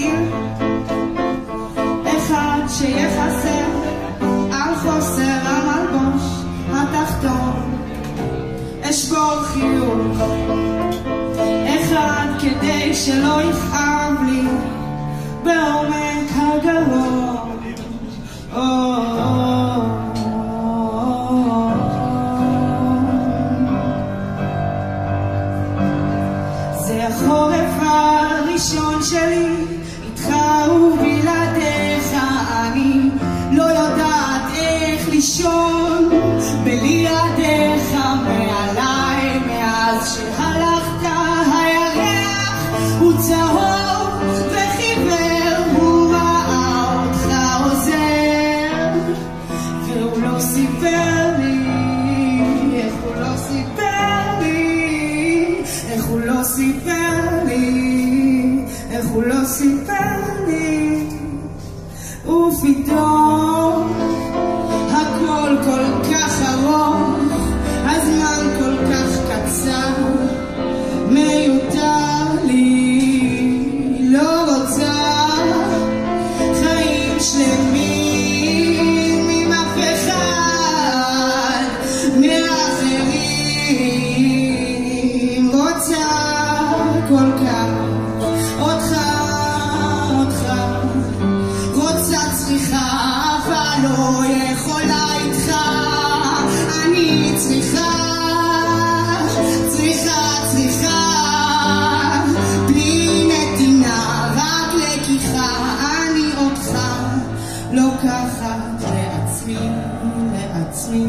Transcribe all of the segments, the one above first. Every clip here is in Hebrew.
מגעיל, אחד שיחסר על חוסר המלבוש התחתון, אשבור חיוך, אחד כדי שלא יכאב לי בעומק הגרון. זה החורף הראשון שלי, איתך ובלעדיך אני לא יודעת איך לישון. בלעדיך מעליי מאז שהלכת הירח הוא צהוב וחיוור הוא ראה אותך עוזר והוא לא סיפר לי איך הוא לא סיפר לא סיפר לי ופתאום הכל כל כך ארוך הזמן כל כך קצר מיותר לי לא רוצה חיים שלמים יכולה איתך אני צריכה, צריכה, צריכה. בלי נתינה רק לקיחה. אני אותך לוקחת לעצמי, לעצמי,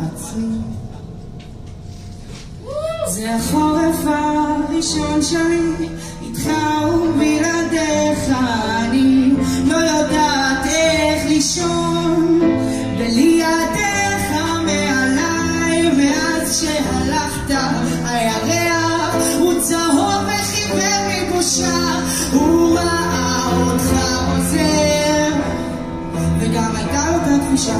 לעצמי זה החורף הראשון שלי, איתך. ובלעדיך הוא ראה אותך עוזר וגם הייתה לו את התחושה